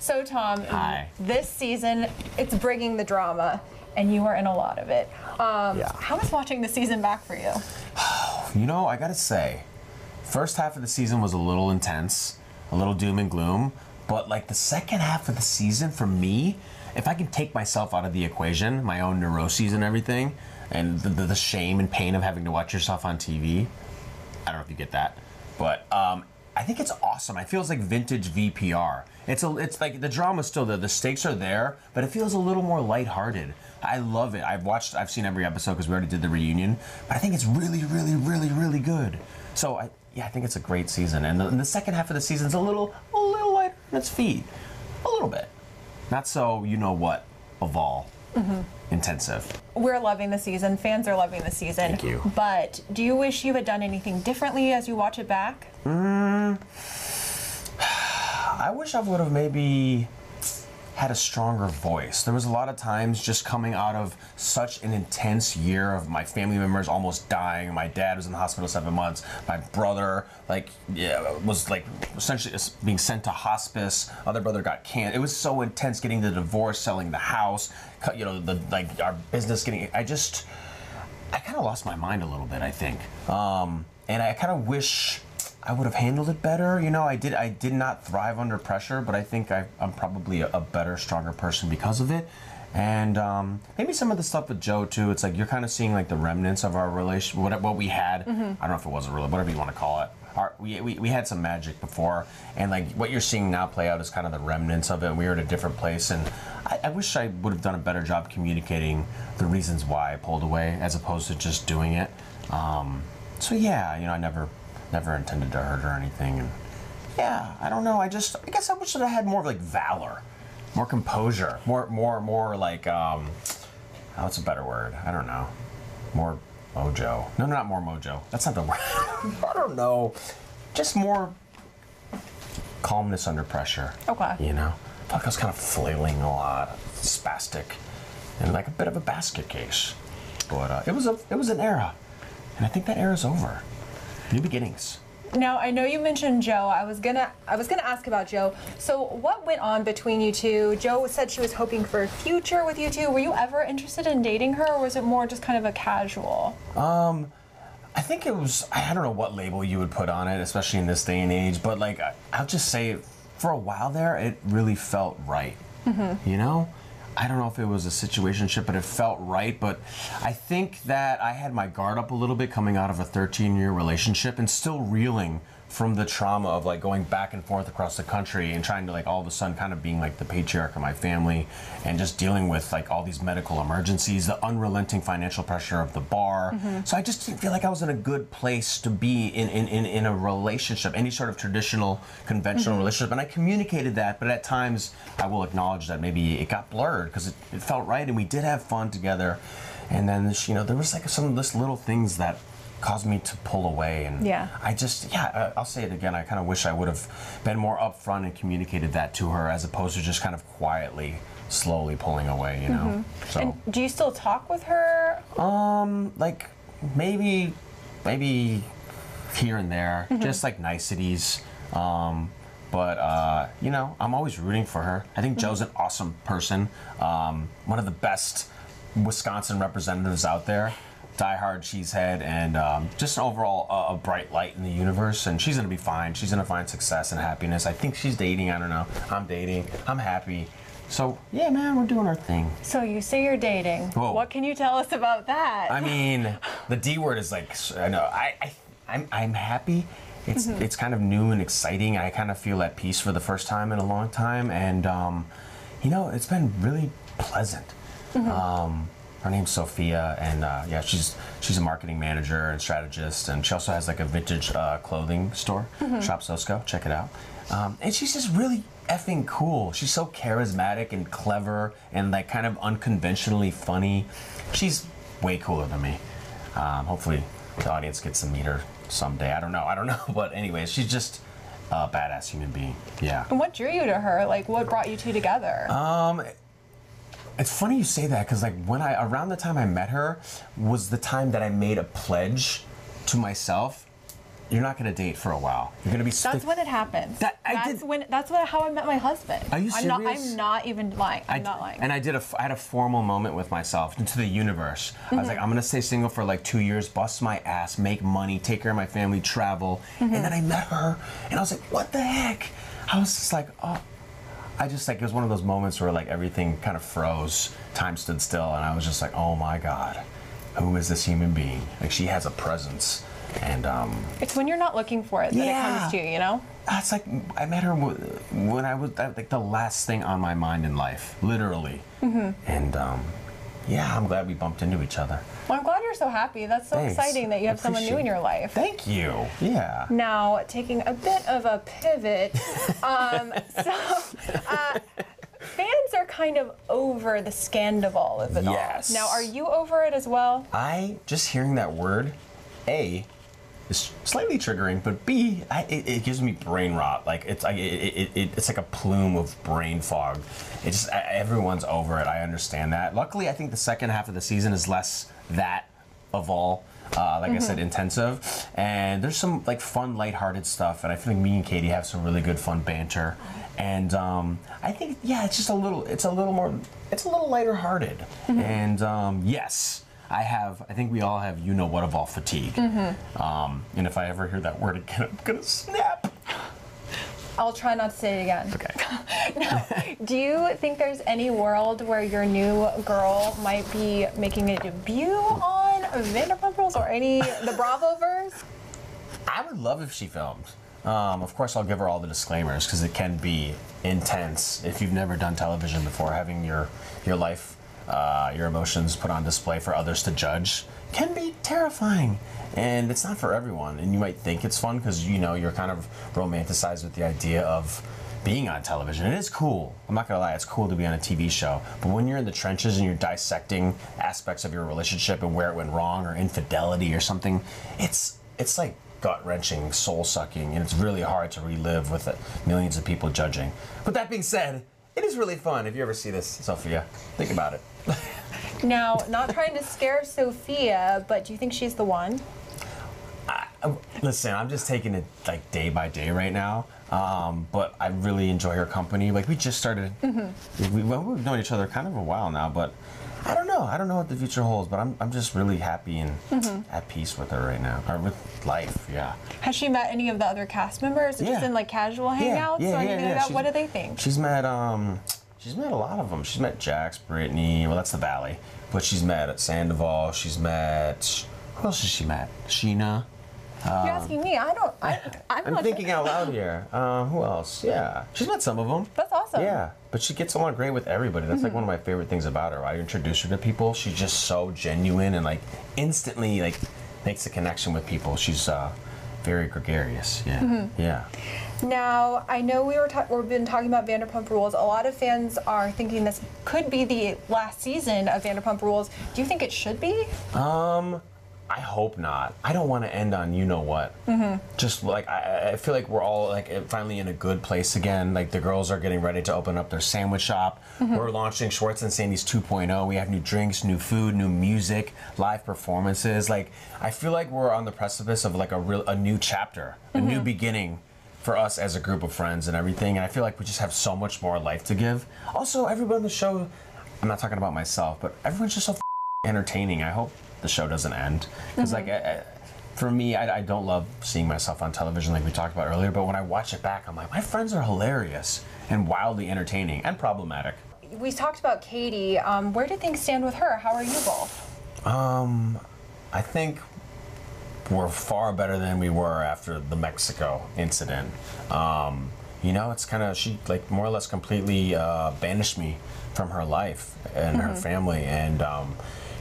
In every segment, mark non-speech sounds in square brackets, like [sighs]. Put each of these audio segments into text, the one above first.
So, Tom, Hi. this season, it's bringing the drama, and you are in a lot of it. Um, Yeah. How was watching the season back for you? [sighs] You know, I gotta say, first half of the season was a little intense, a little doom and gloom. But like the second half of the season, for me, if I can take myself out of the equation, my own neuroses and everything, and the, the, the shame and pain of having to watch yourself on TV, I don't know if you get that, but um, I think it's awesome. It feels like vintage VPR. It's a, it's like the drama's still there, the stakes are there, but it feels a little more lighthearted. I love it. I've watched, I've seen every episode because we already did the reunion, but I think it's really, really, really, really good. So I, yeah, I think it's a great season, and the, and the second half of the season's a little, a little lighter on its feet, a little bit. Not so, you know what, Oval mm-hmm. intensive. We're loving the season. Fans are loving the season. Thank you. But do you wish you had done anything differently as you watch it back? Mm, I wish I would have maybe had a stronger voice. There was a lot of times just coming out of such an intense year of my family members almost dying. My dad was in the hospital seven months. My brother, like, yeah, was like essentially being sent to hospice. Other brother got cancer. It was so intense getting the divorce, selling the house, you know, the like our business getting. I just, I kind of lost my mind a little bit. I think, um, and I kind of wish I would have handled it better. You know, I did. I did not thrive under pressure, but I think I, I'm probably a, a better, stronger person because of it. And um, maybe some of the stuff with Jo too. It's like you're kind of seeing like the remnants of our relation, what, what we had. I don't know if it was a really, whatever you want to call it. Our, we, we, we had some magic before, and like what you're seeing now play out is kind of the remnants of it. We were at a different place, and I, I wish I would have done a better job communicating the reasons why I pulled away, as opposed to just doing it. Um, so yeah, you know, I never never intended to hurt or anything, and yeah, I don't know. I just I guess I wish that I had more of like valor, more composure, more more more like um, oh, what's a better word? I don't know. More mojo. No, not more mojo. That's not the [laughs] word. I don't know. Just more calmness under pressure. Okay. You know, I felt like I was kind of flailing a lot, spastic, and like a bit of a basket case. But uh, it was a it was an era, and I think that era's over. New beginnings. Now I know you mentioned Jo. I was gonna I was gonna ask about Jo. So what went on between you two? Jo said she was hoping for a future with you two. Were you ever interested in dating her, or was it more just kind of a casual? Um, I think it was. I don't know what label you would put on it, especially in this day and age. But like, I'll just say, for a while there, it really felt right. You know, I don't know if it was a situationship, but it felt right. But I think that I had my guard up a little bit coming out of a 13-year relationship and still reeling from the trauma of like going back and forth across the country and trying to like all of a sudden kind of being like the patriarch of my family and just dealing with like all these medical emergencies, the unrelenting financial pressure of the bar. Mm-hmm. So I just didn't feel like I was in a good place to be in, in, in, in a relationship, any sort of traditional, conventional mm-hmm. relationship. And I communicated that, but at times I will acknowledge that maybe it got blurred because it, it felt right and we did have fun together. And then, you know, there was like some of this little things that caused me to pull away and Yeah. I just yeah I'll say it again I kind of wish I would have been more upfront and communicated that to her as opposed to just kind of quietly slowly pulling away you know? So And do you still talk with her? Um like maybe maybe here and there just like niceties um but uh, you know i'm always rooting for her. I think jo's an awesome person. Um, one of the best wisconsin representatives out there diehard cheesehead and um, just an overall uh, a bright light in the universe and she's gonna be fine she's gonna find success and happiness i think she's dating i don't know i'm dating i'm happy so yeah man we're doing our thing So you say you're dating. Whoa. What can you tell us about that? I mean, the D word is like I know. I, I I'm I'm happy. It's it's kind of new and exciting. I kind of feel at peace for the first time in a long time, and um, you know, it's been really pleasant. Um, her name's Sophia, and uh, yeah, she's she's a marketing manager and strategist, and she also has like a vintage uh, clothing store, Shop Sosco. Check it out. Um, and she's just really effing cool. She's so charismatic and clever, and like kind of unconventionally funny. She's way cooler than me. Um, hopefully, the audience gets to meet her someday. I don't know. I don't [laughs] know. But anyways, she's just a badass human being. Yeah. and what drew you to her? Like, what brought you two together? Um, it's funny you say that because like when I around the time I met her was the time that I made a pledge to myself you're not gonna date for a while. You're gonna be. That's when it happens. That- I that's did- when. That's what, how I met my husband. Are you I'm not. serious? I'm not even lying. I'm I- not lying. And I did a, I had a formal moment with myself into the universe. I was mm-hmm. like, I'm gonna stay single for like two years, bust my ass, make money, take care of my family, travel. Mm-hmm. And then I met her, and I was like, what the heck? I was just like, oh. I just like it was one of those moments where like everything kind of froze, time stood still, and I was just like, oh my god, who is this human being? Like she has a presence, and um, it's when you're not looking for it that it comes to you. You know. That's like I met her when I was like the last thing on my mind in life, literally. Mm-hmm. And um, yeah, I'm glad we bumped into each other. Well, I'm glad you're so happy. That's so Thanks. exciting that you have someone new in your life. Thank you. Yeah. Now, taking a bit of a pivot, [laughs] um, so uh, fans are kind of over the scandal of it Yes. all. Now, are you over it as well? I just hearing that word, a, is slightly triggering, but b, I, it, it gives me brain rot. Like it's like it, it, it, it's like a plume of brain fog. It just I- everyone's over it. I understand that. Luckily, I think the second half of the season is less that of all. Uh, like I said, intensive, and there's some like fun, lighthearted stuff, and I feel like me and Katie have some really good, fun banter, and um, I think yeah, it's just a little, it's a little more, it's a little lighter hearted, and um, yes, I have. I think we all have you know what of all fatigue. Um, and if I ever hear that word again, I'm gonna snap. I'll try not to say it again. Okay. [laughs] Do you think there's any world where your new girl might be making a debut on Vanderpump Rules or any the Bravoverse? I would love if she filmed. Um, of course, I'll give her all the disclaimers because it can be intense if you've never done television before. Having your your life, uh, your emotions put on display for others to judge can be terrifying, and it's not for everyone. And you might think it's fun because you know you're kind of romanticized with the idea of being on television. It is cool. I'm not gonna lie, it's cool to be on a TV show. But when you're in the trenches and you're dissecting aspects of your relationship and where it went wrong or infidelity or something, it's it's like gut wrenching, soul sucking, and it's really hard to relive with uh, millions of people judging. But that being said, it is really fun. If you ever see this, Sophia, think about it. [laughs] Now, not trying to scare Sophia, but do you think she's the one? Listen, I'm just taking it like day by day right now. Um, but I really enjoy her company. Like we just started, we, well, we've known each other kind of a while now, but I don't know. I don't know what the future holds, but I'm, I'm just really happy and at peace with her right now, or with life. Yeah. Has she met any of the other cast members? Just Yeah. in like casual hangouts or anything like that? What do they think? She's met um, she's met a lot of them. She's met Jax, Brittany. Well, that's the Valley, but she's met at Sandoval. She's met who else has she met? Scheana. You're asking me. I don't. I, I'm, I'm thinking sure. out loud here. Uh, who else? Yeah, she's met some of them. That's awesome. Yeah, but she gets along great with everybody. That's like one of my favorite things about her. I introduce her to people. She's just so genuine and like instantly like makes a connection with people. She's uh, very gregarious. Yeah, yeah. Now, I know we were we've been talking about Vanderpump Rules. A lot of fans are thinking this could be the last season of Vanderpump Rules. Do you think it should be? Um, I hope not. I don't want to end on you know what. Mm-hmm. Just like I, I feel like we're all like eh, finally in a good place again. Like the girls are getting ready to open up their sandwich shop. Mm-hmm. We're launching Schwartz and Sandy's 2.0. We have new drinks, new food, new music, live performances. Like I feel like we're on the precipice of like a real a new chapter, a new mm-hmm. beginning for us as a group of friends and everything. And I feel like we just have so much more life to give. Also, everyone on the show. I'm not talking about myself, but everyone's just so entertaining. I hope the show doesn't end because, like, I, I, for me, I, I don't love seeing myself on television, like we talked about earlier. But when I watch it back, I'm like, my friends are hilarious and wildly entertaining and problematic. We talked about Katie. Um, where do things stand with her? How are you both? Um, I think we're far better than we were after the Mexico incident. Um, you know, it's kind of she like more or less completely uh, banished me from her life and her family, and um,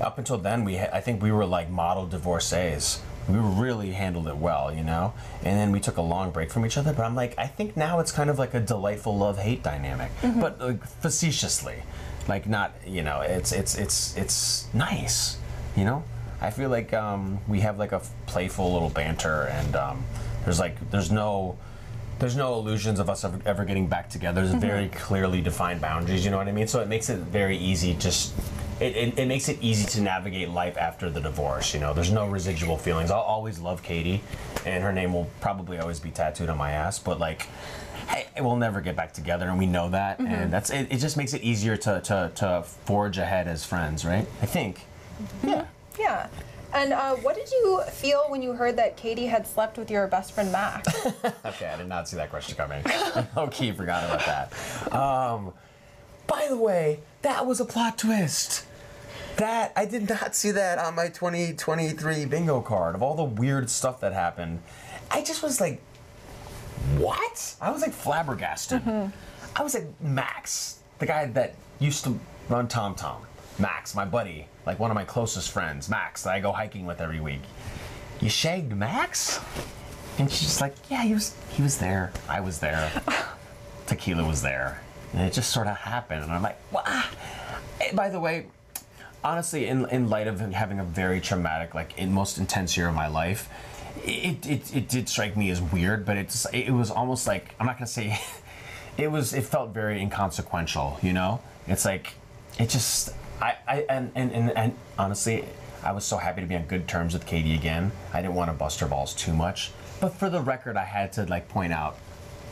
up until then, we ha- I think we were like model divorcees. We really handled it well, you know, and then we took a long break from each other. But I'm like, I think now it's kind of like a delightful love hate dynamic, but like, facetiously, like not, you know, it's it's it's it's nice, you know. I feel like um, we have like a playful little banter, and um, there's like there's no there's no illusions of us ever, ever getting back together. There's very clearly defined boundaries. You know what I mean? So it makes it very easy. Just it, it, it makes it easy to navigate life after the divorce. You know, there's no residual feelings. I'll always love Katie, and her name will probably always be tattooed on my ass. But like, hey, we'll never get back together, and we know that. And that's it. It just makes it easier to to to forge ahead as friends, right? I think. Yeah. Yeah. And uh, what did you feel when you heard that Katie had slept with your best friend Max? [laughs] [laughs] Okay, I did not see that question coming. [laughs] okay, forgot about that. Um, by the way, that was a plot twist. That I did not see that on my 2023 bingo card of all the weird stuff that happened. I just was like, what? I was like flabbergasted. Mm-hmm. I was like, Max, the guy that used to run Tom Tom. Max, my buddy, like one of my closest friends, Max, that I go hiking with every week. You shagged Max? And she's just like, yeah, he was he was there. I was there. [laughs] Tequila was there. And it just sort of happened. And I'm like, what? Eh, by the way, honestly, in, in light of having a very traumatic, like in most intense year of my life, it, it, it did strike me as weird, but it's it was almost like I'm not gonna say [laughs] it was it felt very inconsequential, you know? It's like it just I, I and, and, and, and honestly I was so happy to be on good terms with Katie again. I didn't want to bust her balls too much. But for the record I had to like point out,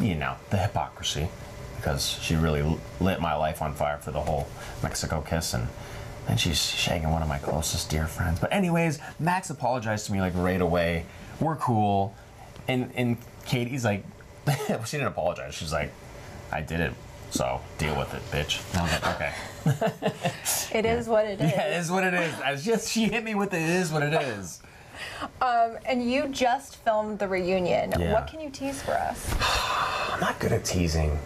you know, the hypocrisy. Because she really lit my life on fire for the whole Mexico kiss and then she's shagging one of my closest dear friends. But anyways, Max apologized to me like right away. We're cool. And and Katie's like [laughs] she didn't apologize. She's like, I did it. So deal with it, bitch. And I was like, okay. It is what it is. Yeah, [laughs] it is what it is. I just she hit me with the, it is what it is. Um, and you just filmed the reunion. Yeah. What can you tease for us? [sighs] I'm not good at teasing.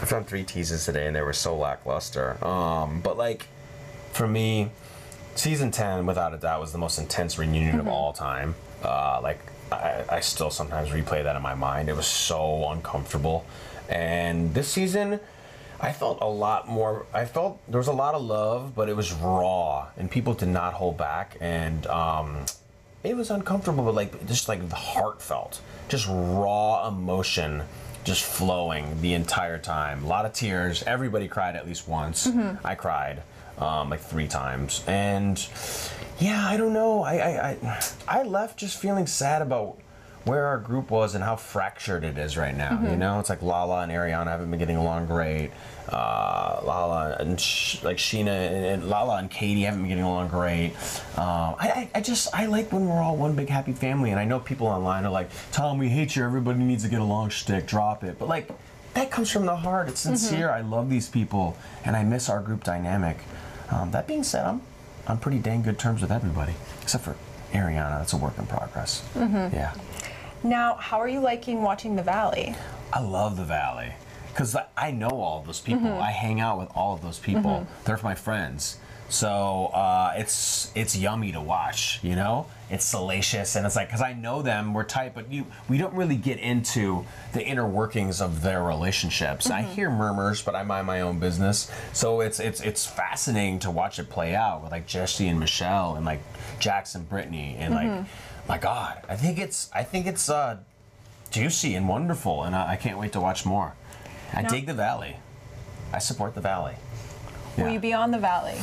I've done three teases today and they were so lackluster. Um, but like, for me, season 10, without a doubt, was the most intense reunion of all time. Uh, like, I, I still sometimes replay that in my mind. It was so uncomfortable. And this season, I felt a lot more. I felt there was a lot of love, but it was raw, and people did not hold back. And um, it was uncomfortable, but like just like heartfelt, just raw emotion, just flowing the entire time. A lot of tears. Everybody cried at least once. I cried um, like three times, and yeah, I don't know. I, I I I left just feeling sad about where our group was and how fractured it is right now. You know, it's like Lala and Ariana haven't been getting along great. Uh, Lala and Sh- like Scheana and, and Lala and Katie haven't been getting along great. Um, I, I, I just I like when we're all one big happy family. And I know people online are like, "Tom, we hate you. Everybody needs to get along." Shtick, drop it. But like that comes from the heart. It's sincere. I love these people, and I miss our group dynamic. Um, that being said, I'm on pretty dang good terms with everybody, except for Ariana. That's a work in progress. Mm-hmm. Yeah. Now, how are you liking watching The Valley? I love the Valley because I know all of those people. Mm-hmm. I hang out with all of those people. Mm-hmm. They're my friends. So uh, it's it's yummy to watch. You know, it's salacious and it's like because I know them, we're tight, but you we don't really get into the inner workings of their relationships. I hear murmurs, but I mind my own business. So it's it's it's fascinating to watch it play out with like Jesse and Michelle and like Jax and, Brittany, and like my God, I think it's I think it's uh, juicy and wonderful, and I, I can't wait to watch more. I Now- dig the Valley. I support the Valley. Will you be on The Valley?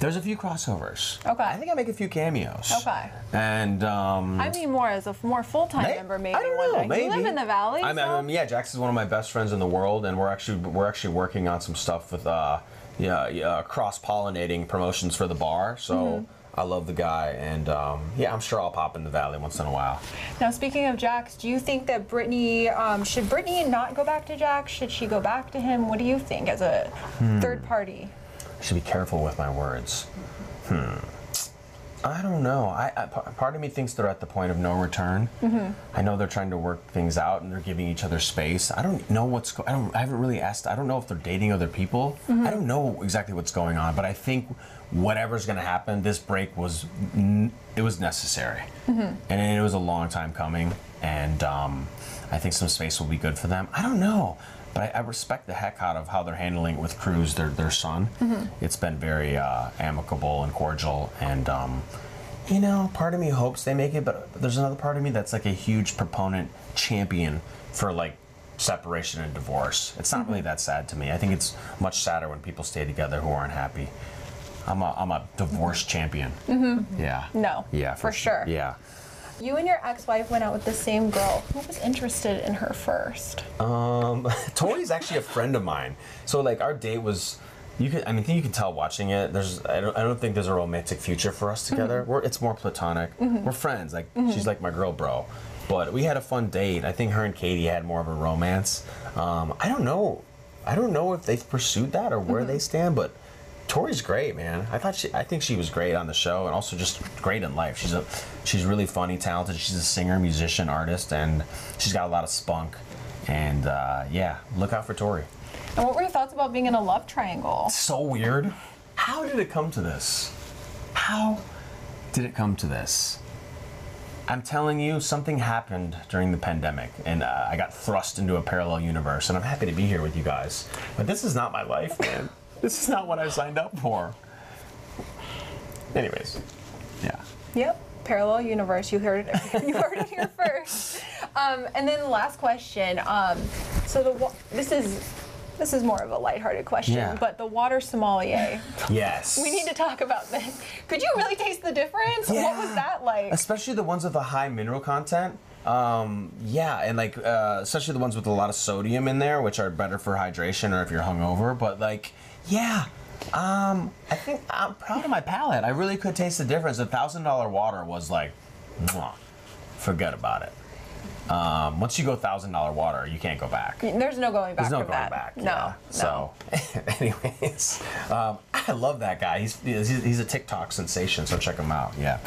There's a few crossovers. Okay. I think I make a few cameos. Okay. And um, I mean, more as a more full time member, maybe. I don't know. day. Maybe You live in the Valley. I'm, so- I'm- yeah, Jax is one of my best friends in the world, and we're actually we're actually working on some stuff with uh, yeah, yeah cross pollinating promotions for the bar. So. Mm-hmm. I love the guy, and um, yeah, I'm sure I'll pop in the valley once in a while. Now, speaking of Jax, do you think that Brittany um, should Brittany not go back to Jax? Should she go back to him? What do you think as a Hmm. third party? I should be careful with my words. Hmm. I don't know. I part of me thinks they're at the point of no return. Mm -hmm. I know they're trying to work things out and they're giving each other space. I don't know what's. Go- I don't. I haven't really asked. I don't know if they're dating other people. Mm -hmm. I don't know exactly what's going on. But I think whatever's going to happen, this break was n- it was necessary, mm -hmm. and it was a long time coming. And um, I think some space will be good for them. I don't know. But I, I respect the heck out of how they're handling it with Cruz, their their son. It's been very uh, amicable and cordial, and um, you know, part of me hopes they make it, but there's another part of me that's like a huge proponent, champion for like separation and divorce. It's not really that sad to me. I think it's much sadder when people stay together who aren't happy. I'm a I'm a divorce champion. Mm-hmm. Yeah. No, Yeah, for sure. Yeah. You and your ex-wife went out with the same girl. Who was interested in her first? Um, [laughs] Tori's actually a friend of mine. So like our date was, you could I mean I think you can tell watching it. There's I don't I don't think there's a romantic future for us together. We're it's more platonic. We're friends. Like she's like my girl, bro. But we had a fun date. I think her and Katie had more of a romance. Um, I don't know. I don't know if they've pursued that or where they stand, but. Tori's great, man. I thought she, I think she was great on the show, and also just great in life. She's a, she's really funny, talented. She's a singer, musician, artist, and she's got a lot of spunk. And uh, yeah, look out for Tori. And what were your thoughts about being in a love triangle? So weird. How did it come to this? How did it come to this? I'm telling you, something happened during the pandemic, and uh, I got thrust into a parallel universe, and I'm happy to be here with you guys. But this is not my life, man. [laughs] [laughs] this is not what I signed up for. Anyways, yeah. Yep, parallel universe. You heard it. [laughs] you heard it here first. Um, and then the last question. Um, so the this is this is more of a lighthearted question, Yeah. but the water sommelier. Yes. we need to talk about this. Could you really taste the difference? Yeah. What was that like? especially the ones with the high mineral content. Um, yeah, and like uh, especially the ones with a lot of sodium in there, which are better for hydration or if you're hungover. But like, yeah, um, I think I'm proud of my palate. I really could taste the difference. A thousand dollar water was like, mwah, forget about it. Um, once you go thousand dollar water, you can't go back. There's no going back There's no going that. back. No. yeah. no. So, [laughs] anyways, um, I love that guy. He's, he's he's a TikTok sensation. So check him out. Yeah.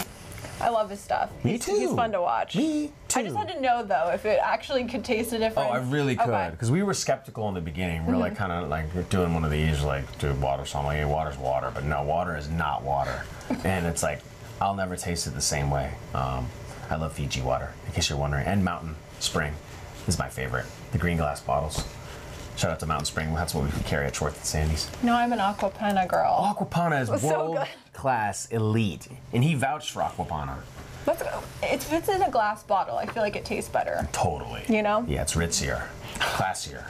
I love his stuff. Me he's, He's fun to watch. Me I just had to know though if it actually could taste the difference. Oh, I really could, Okay. because we were skeptical in the beginning. We are like kind of like we're doing one of these, like, dude, water sommelier, water's water, but no, water is not water, [laughs] and it's like I'll never taste it the same way. Um, I love Fiji water, in case you're wondering, and Mountain Spring is my favorite. The green glass bottles. Shout out to Mountain Spring. That's what we carry at Schwartz and Sandy's. No, I'm an Acqua Panna girl. Acqua Panna is [laughs] world good. class elite, and he vouched for Acqua Panna. Let's go. If it's in a glass bottle, I feel like it tastes better. Totally. You know? Yeah, it's ritzier, classier.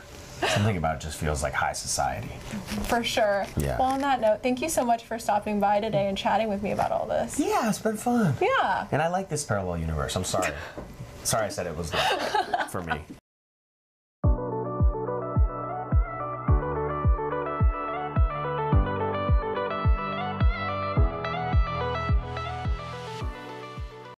Something about it just feels like high society. For sure. Yeah. Well, on that note, thank you so much for stopping by today and chatting with me about all this. Yeah, it's been fun. Yeah. And I like this parallel universe. I'm sorry. sorry I said it was for me.